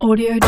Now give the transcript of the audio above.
Audio